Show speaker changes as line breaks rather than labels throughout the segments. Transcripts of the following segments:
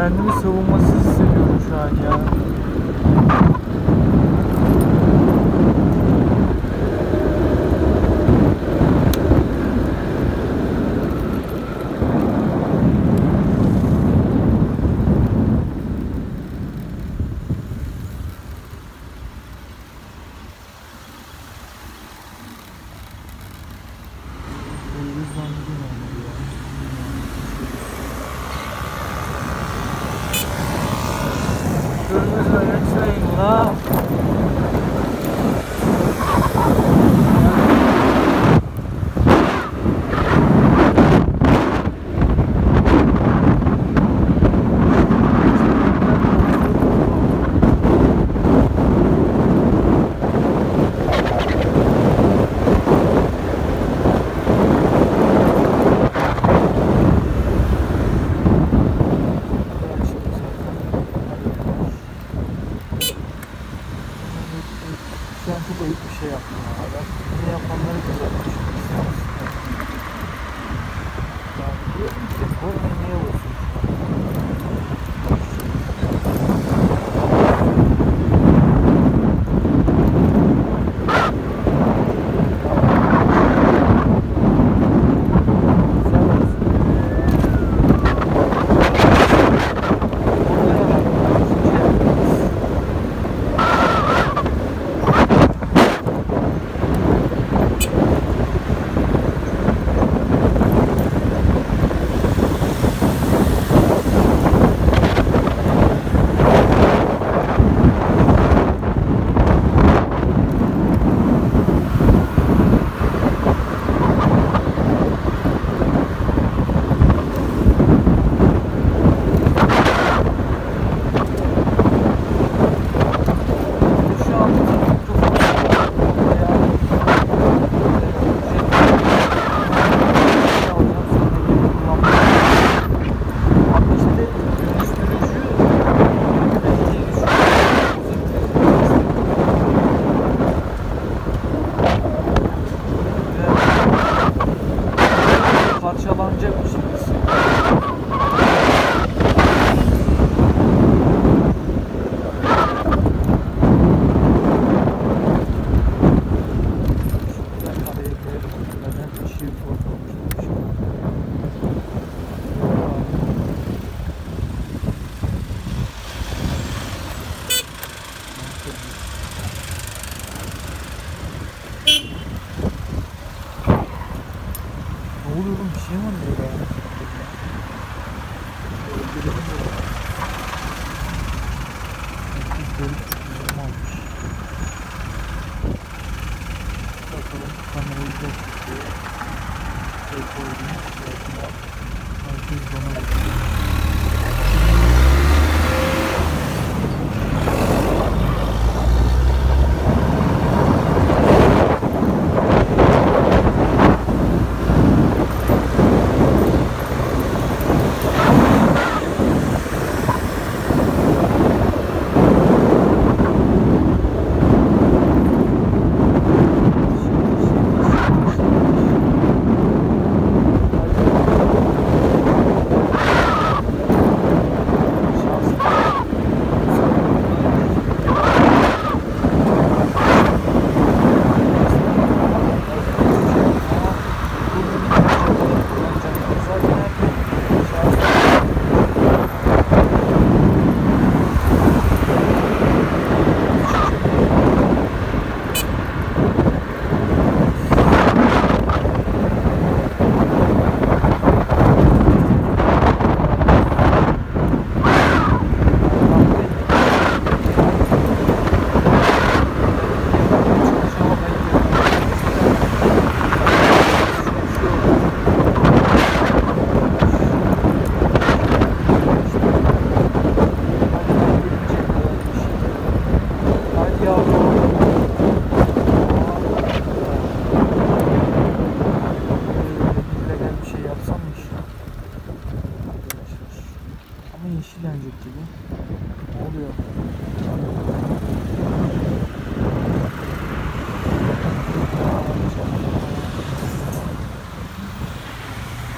Kendimi savunmasız hissediyorum şu an ya.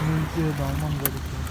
Bunu ülkeye dalmam gerekiyor.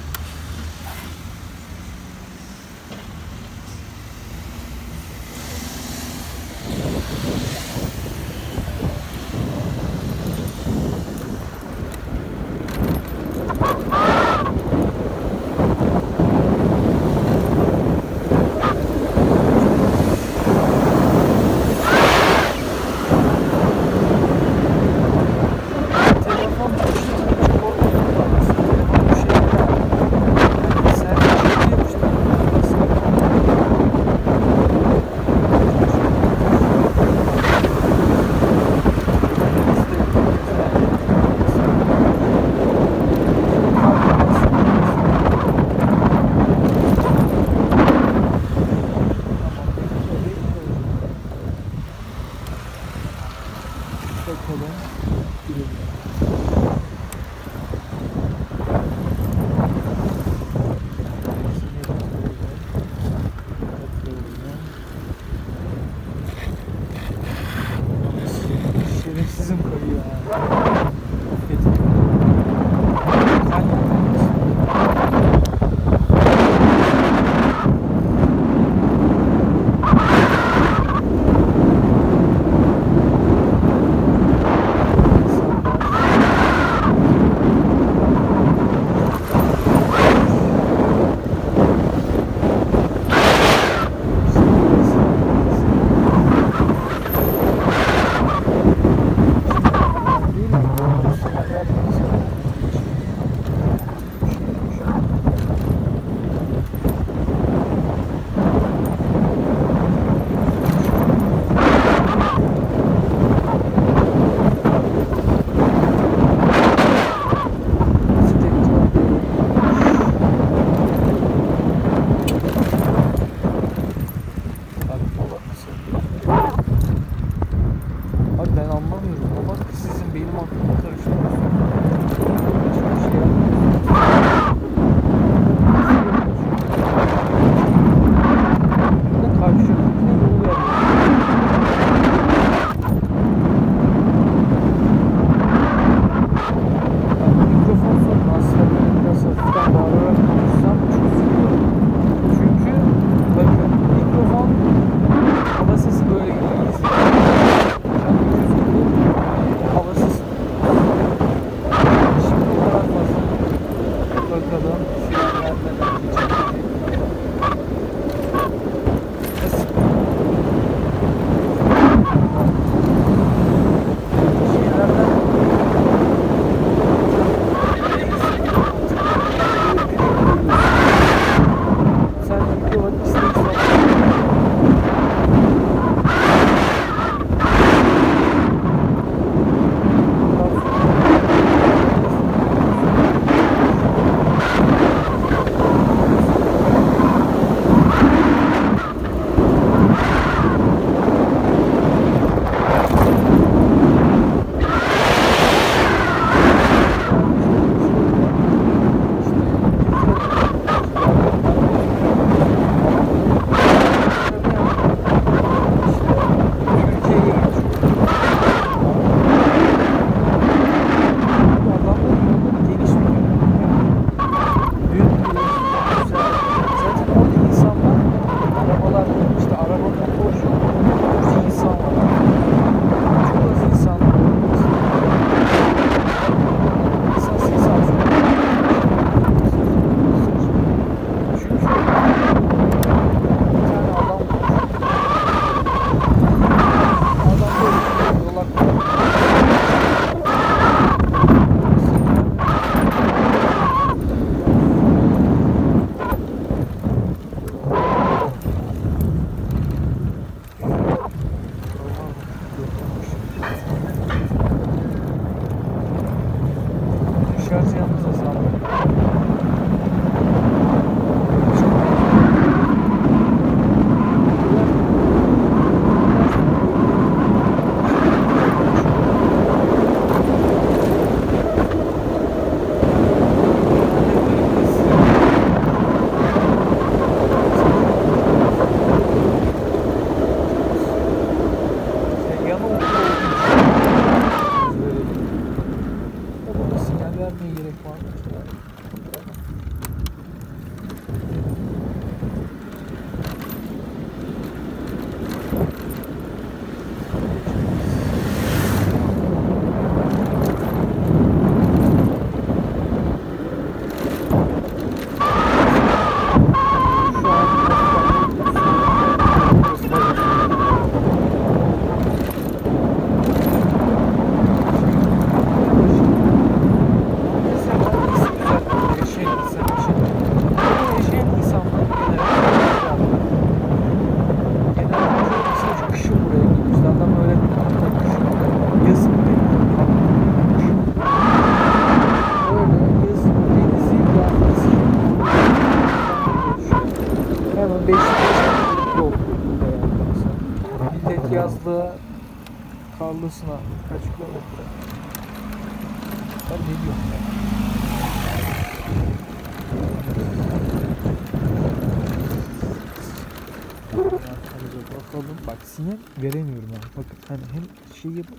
parasını veremiyorum yani. Bakın hani hem şey yapıp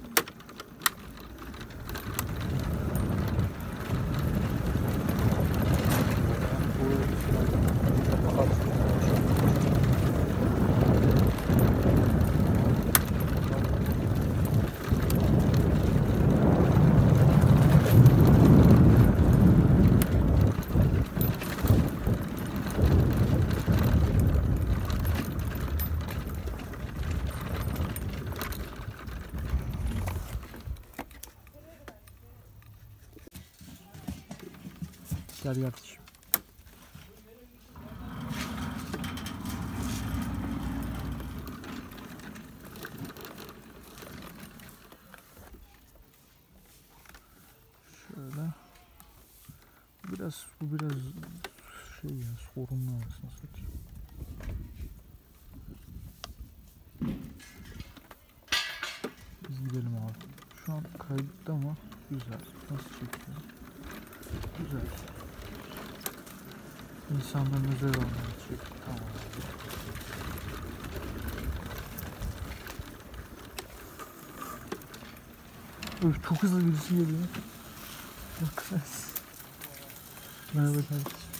Hadi kardeşim. Şöyle. Biraz bu biraz şey ya sorunlu anasını satayım. Biz gidelim abi. Şu an kayıtta mı? Güzel. insanların özel olması çünkü şey. tamam. Öf, çok hızlı birisi geliyor. Bak sen. Merhaba kardeşim.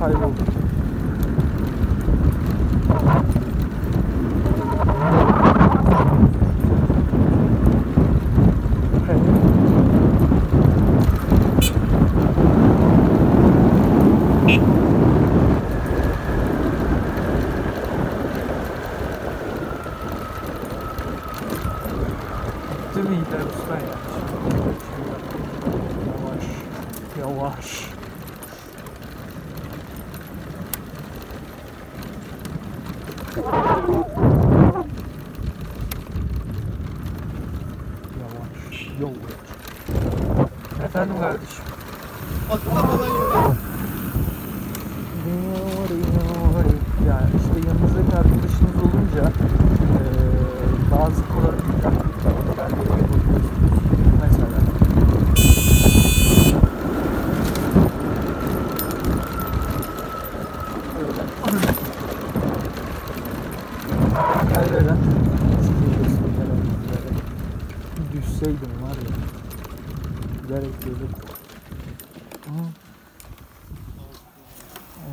Phay. Nereden? Düşseydim var ya. Giderek böyle.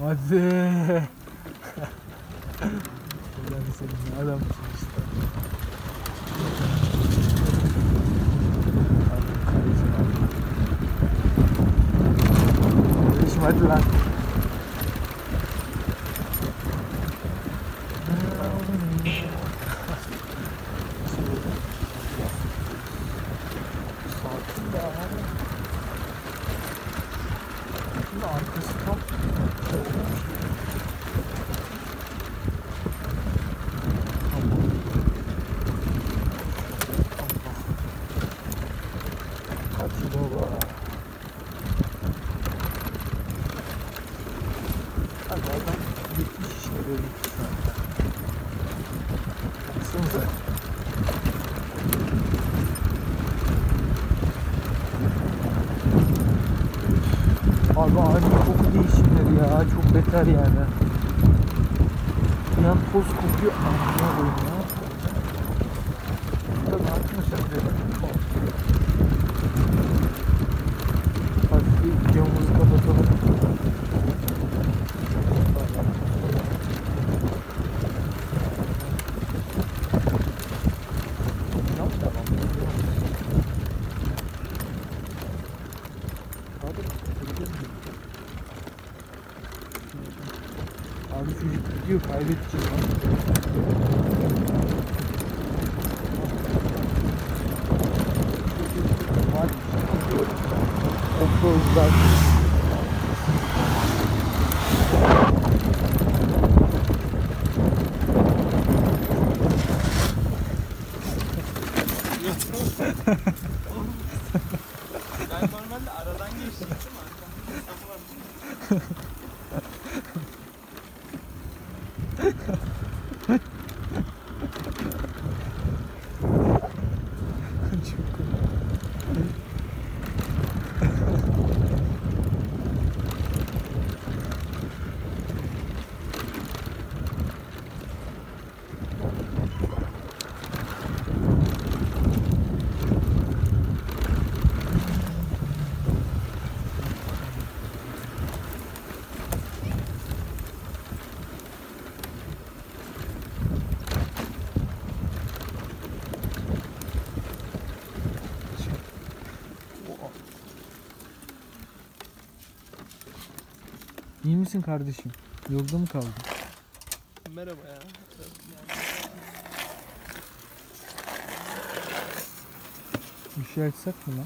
Hadi. İyi misin kardeşim? Yolda mı kaldın?
Merhaba ya.
Bir şey açsak mı lan?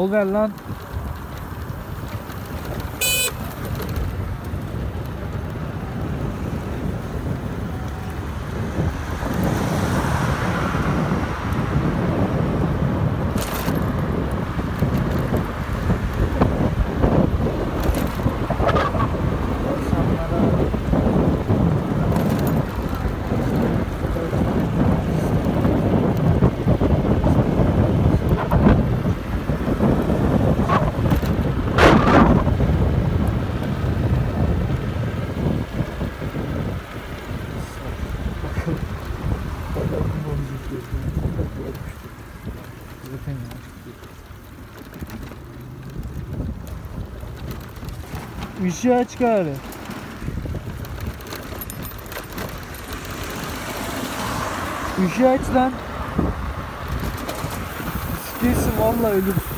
Yol ver lan. Еще очкали. Üşü aç lan. Sikirsin valla ölürsün.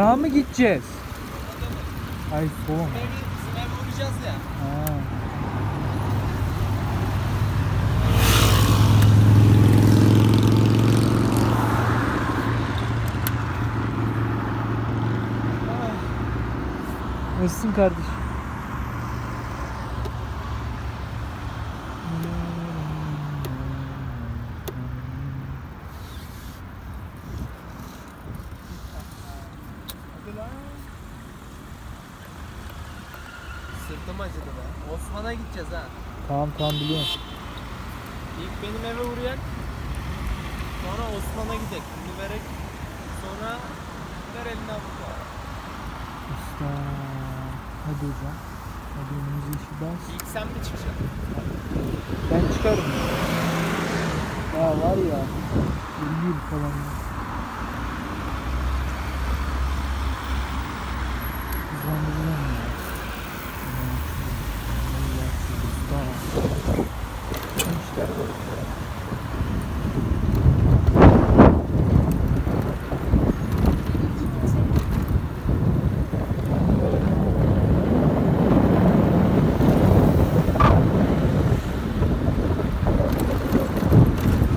Sağa mı gideceğiz? Ay
uğrayacağız ya.
Ha. Nasılsın kardeşim?
Hadi lan. Sırtım acıdı be. Osman'a gideceğiz ha.
Tamam biliyorum.
İlk benim eve uğrayan. Sonra Osman'a gidelim. Bunu verek. Sonra ver eline avuç.
Usta. Hadi hocam. Hadi önümüze işi bas.
İlk sen mi çıkacaksın?
Ben çıkarım. Ya var ya. 50 yıl falan. ya. Hızlandırılan ya. Allah Allah, usta. İşte.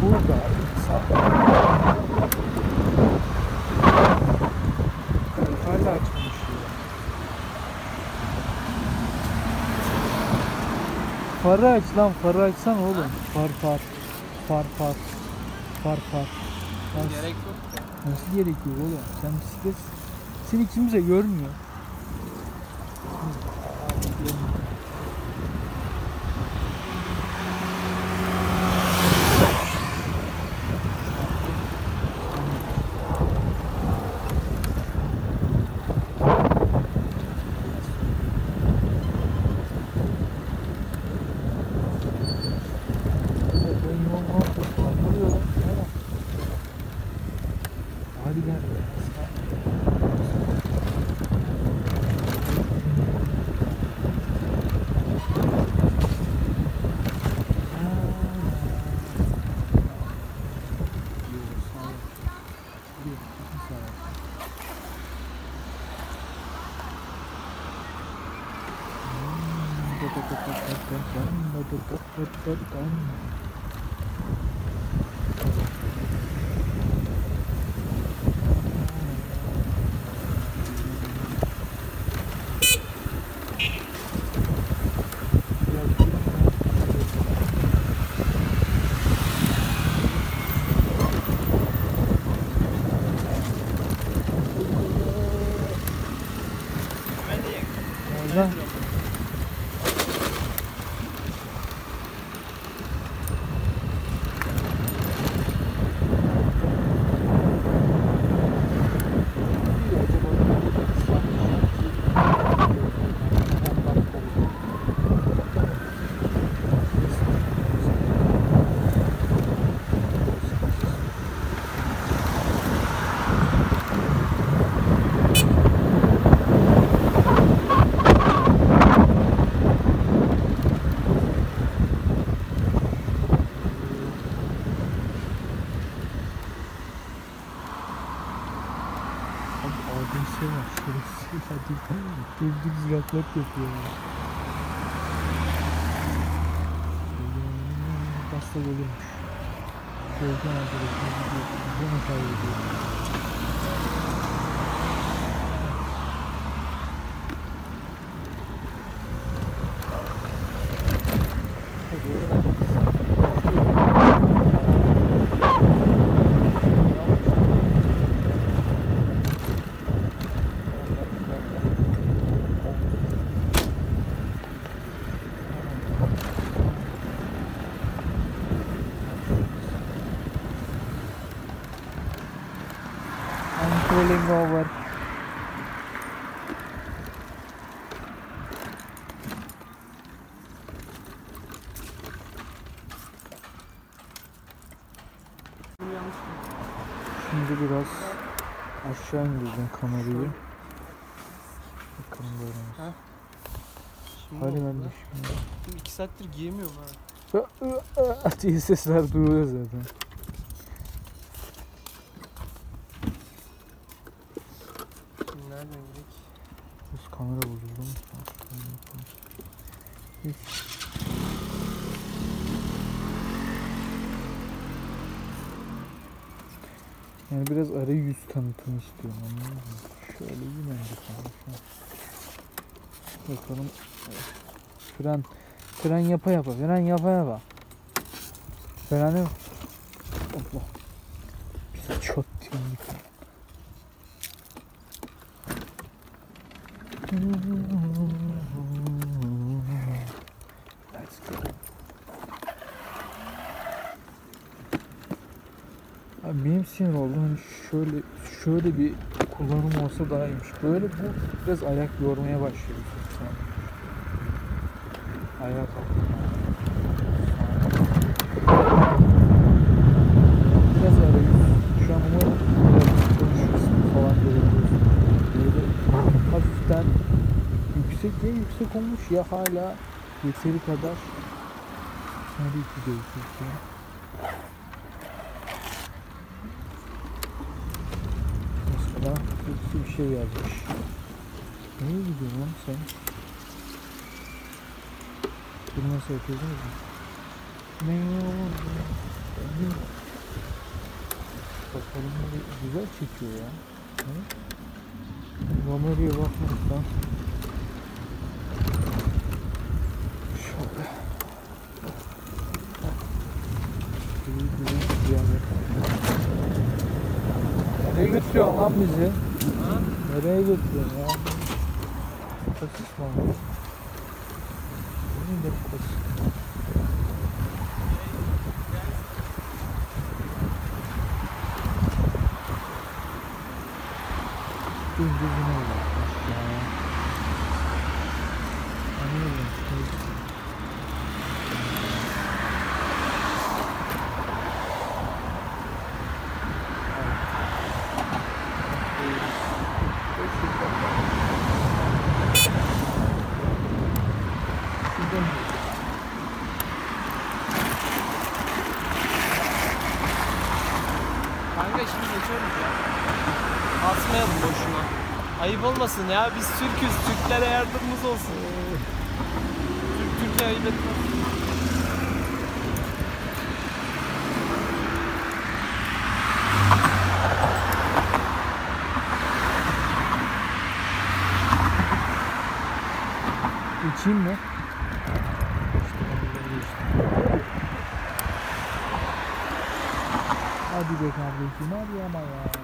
Burada. Hala açılmış ya. Farı aç lan farı açsana oğlum. Far far. Far far. Far far. Nasıl,
Gerek yok.
nasıl gerekiyor oğlum? Sen bisiklet seni kimse görmüyor.
Ben
Thank you. Pulling over. Şimdi biraz aşağı indirdim kamerayı. Bakalım böyle.
Ha? Şimdi
Hadi ben de şimdi.
Şimdi iki saattir giyemiyorum ha.
diye sesler duyuluyor zaten.
Şimdi nereden gidelim?
Biz kamera bozuldu mu? Hiç. Yani biraz arı yüz tanıtım istiyorum anladın mı? Şöyle yine bir kanka. Bakalım. Fren. Fren yapa yapa. Fren yapa yapa. Freni. Allah. Bir go. Abi benim sinir oldum hani şöyle şöyle bir kullanım olsa daha iyiymiş. Böyle bu biraz ayak yormaya başlıyor. Ayağa kalkma. Biraz arayüz. Şu an umarım biraz falan. Böyle hafiften yüksek ya yüksek olmuş ya hala yeteri kadar tabii ki de ya. Mesela birisi bir şey yazmış. Nereye gidiyorsun lan sen? Bunu nasıl yapıyordunuz mu? Ne? Bakalım güzel çekiyor ya. Kameraya bakmaktan Şöyle. Bir bir ziyaret. Nereye götürüyorsun lan bizi? Nereye götürüyorsun ya? Var. Ne de kasis? Dümdüz yine ulaşmış ya. Anlıyorum. Şuradan
Kanka şimdi geçiyoruz ya. Asmayalım boşuna. Ayıp olmasın ya biz Türk'üz. Türklere yardımımız olsun. Türk Türkiye ayıp etmez.
İçeyim mi? Hadi be kardeşim hadi ama ya.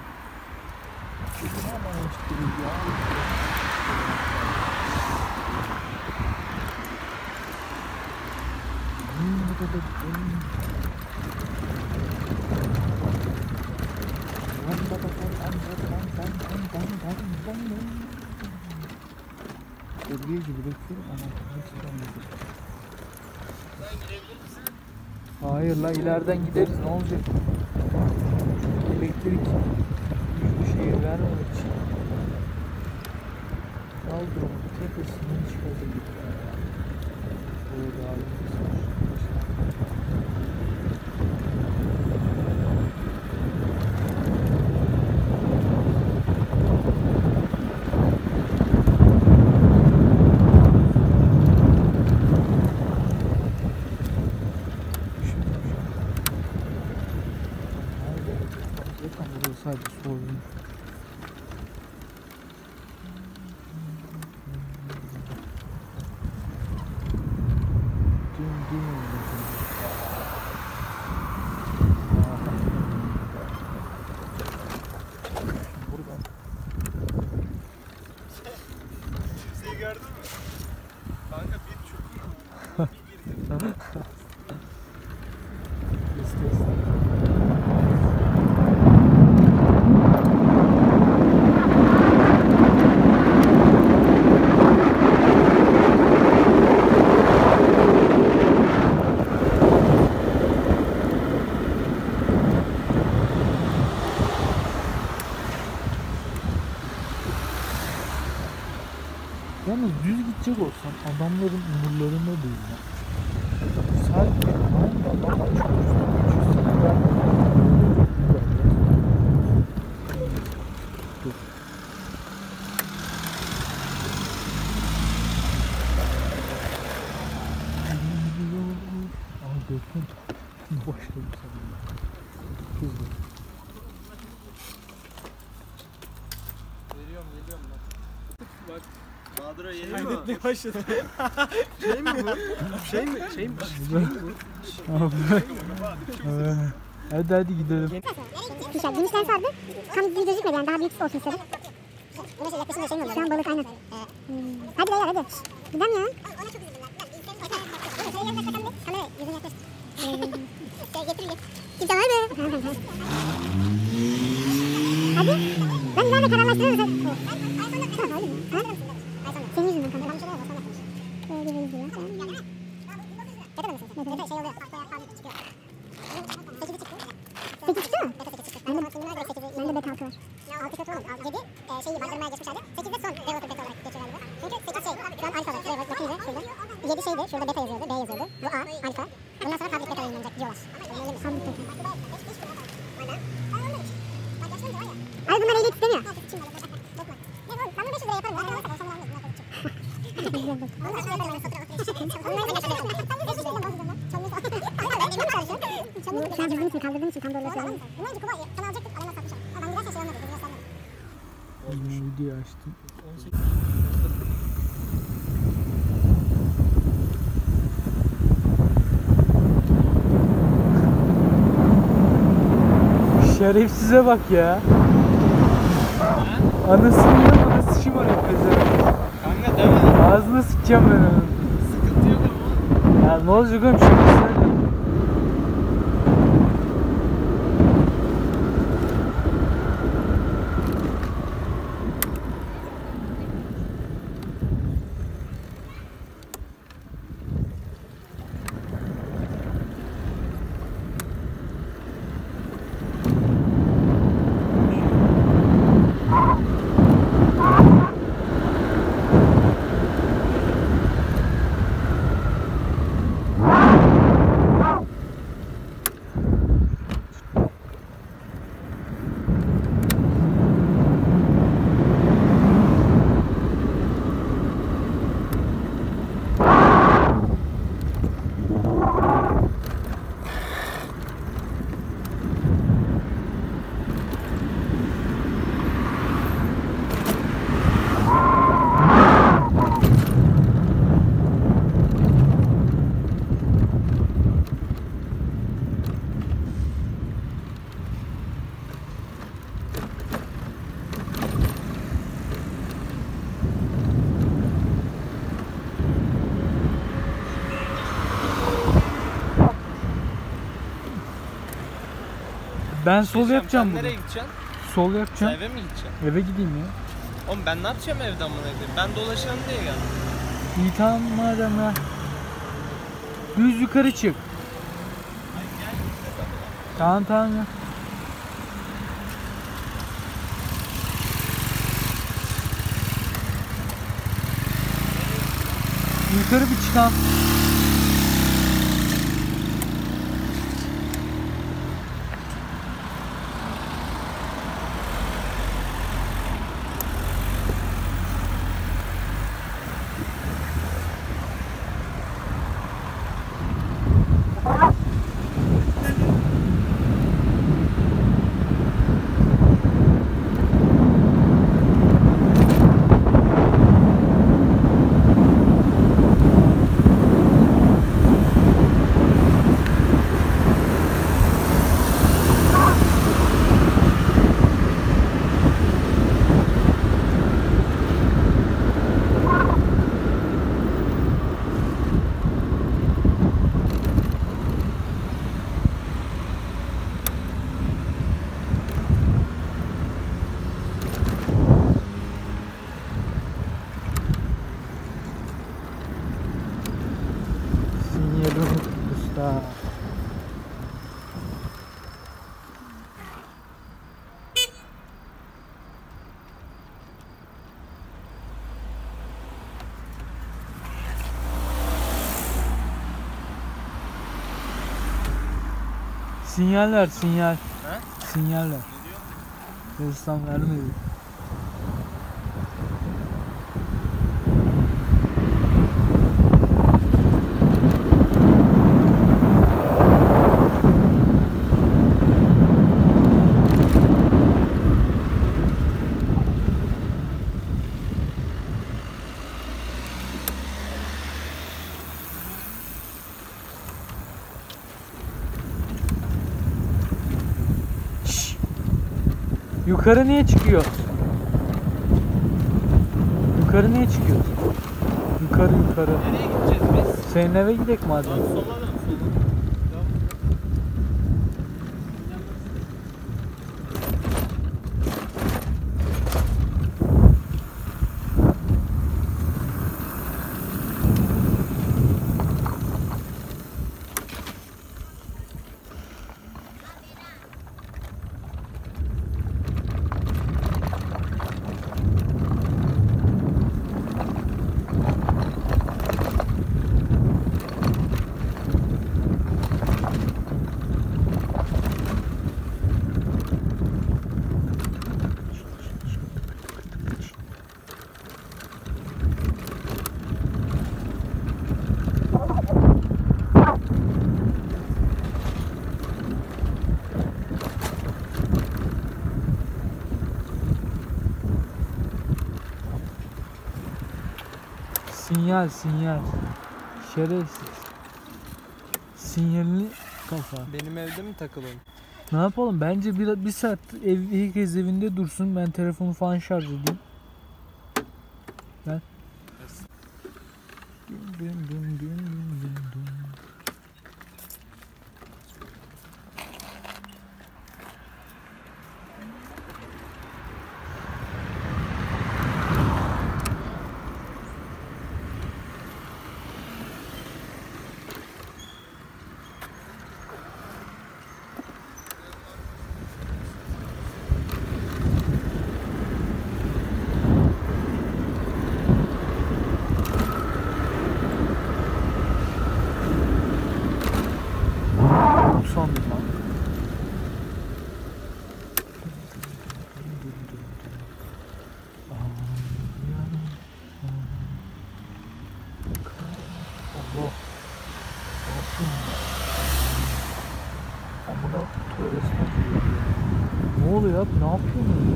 Örgüye gibi döküyorum ama hiç olmadı. Hayır la ileriden gideriz ne olacak? Elektrik bu şehir vermemek için. Kaldırım tepesinden çıkacak. Böyle daha iyi. Zaten başladı.
Şey mi bu? Şey mi? Şey mi?
Ee, hadi hadi gidelim.
Güzel. Gümüşten sardı. Tam düz gözükmedi yani daha büyük olsun istedim. Şey şey mi? Şu an balık aynen. Hmm. Hadi beyler hadi. Gidelim ya. Kamera yüzüne yaklaş. Şey getir git. Kimse var mı? Hadi. Ben ileride kararlaştırırız. Tamam Sekiz çıktı mı? Ben de, ben de bet altı var. Altı kötü oğlum. Yedi şeyi bandırmaya geçmişlerdi. Sekiz de son dev bet olarak geçiyor galiba. Çünkü sekiz şey. Şu an alfa var. Bakınca şurada. Yedi şeydi. Şurada beta yazıyordu. B yazıyordu. Bu A. Alfa. Bundan sonra public beta yayınlanacak diyorlar. Public beta. Ay bunlar ehliyet istemiyor. Ben bunu 500 lira yaparım. Ben de olsam almam. Sen düzgün için kaldırdığın için tam böyle söylüyorum.
Yine video açtım. Şerefsize bak ya. Anasını yanına sıçayım oraya pezevenk.
Kanka deme.
Ağzına sıçacağım ben onu.
Sıkıntı yok ama.
Ya ne olacak oğlum şerefsize. Ben sol yapacağım
Sen nereye gideceksin?
Sol
Sen
yapacağım.
eve mi gideceksin?
Eve gideyim ya.
Oğlum ben ne yapacağım evde amına koyayım? Ben dolaşalım diye geldim.
İyi tamam madem ya. Düz yukarı çık. Tamam tamam ya. Yukarı bir çıkalım. Sinyalim usta. Sinyal ver sinyal.
He?
Sinyal ver. Ressam vermedi. Yukarı niye çıkıyor? Yukarı niye çıkıyor? Yukarı yukarı.
Nereye gideceğiz biz?
Senin eve gidelim madem.
Lan sola dön sola.
Sinyal sinyal. Şerefsiz. Sinyalini kafa.
Benim evde mi takılın?
Ne yapalım? Bence bir, bir saat ev, herkes evinde dursun. Ben telefonu falan şarj edeyim. Ne oluyor abi? Ne yapıyorsun?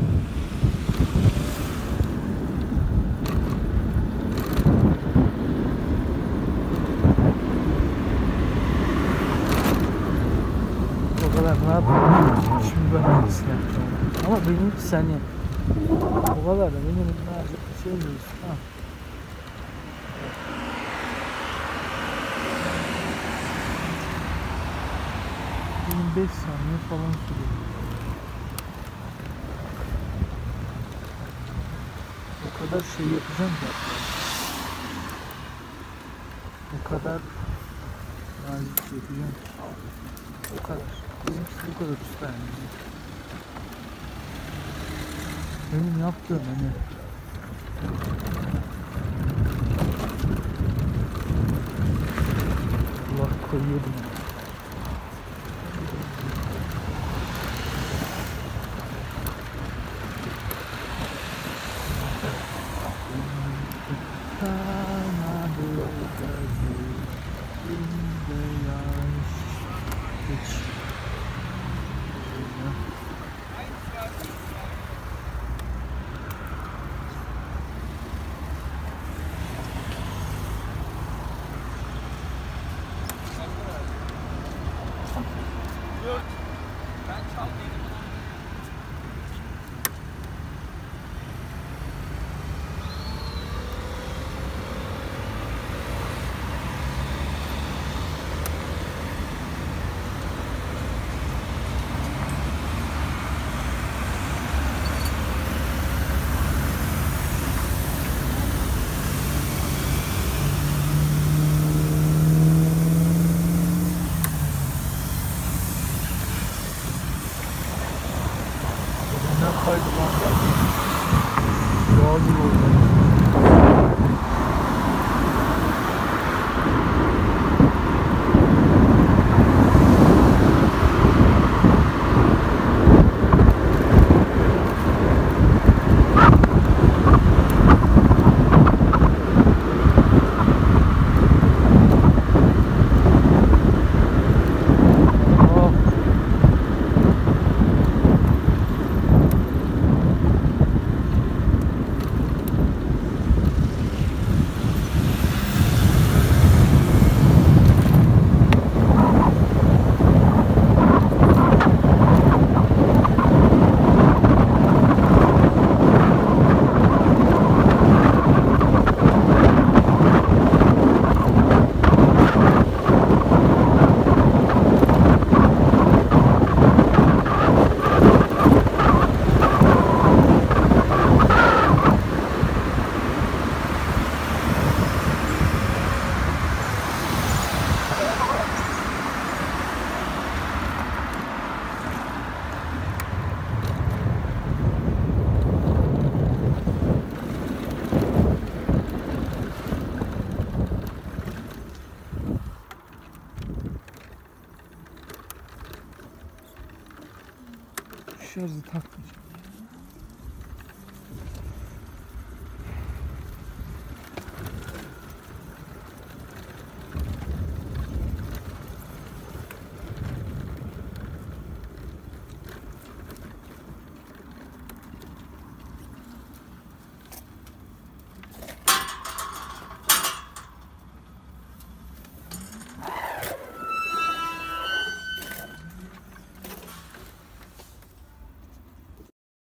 O kadar ne yapayım? Şimdi ben hangisini yapacağım? Ama benim saniye. O kadar da benim ne yapacak bir şey değil. Ha. Benim 5 saniye falan sürüyor. O kadar şey yapacağım ki. O kadar nazik şey yapacağım ki. O kadar. Bizimkisi bu kadar usta. Benim yaptığım hani Allah koyuyordum.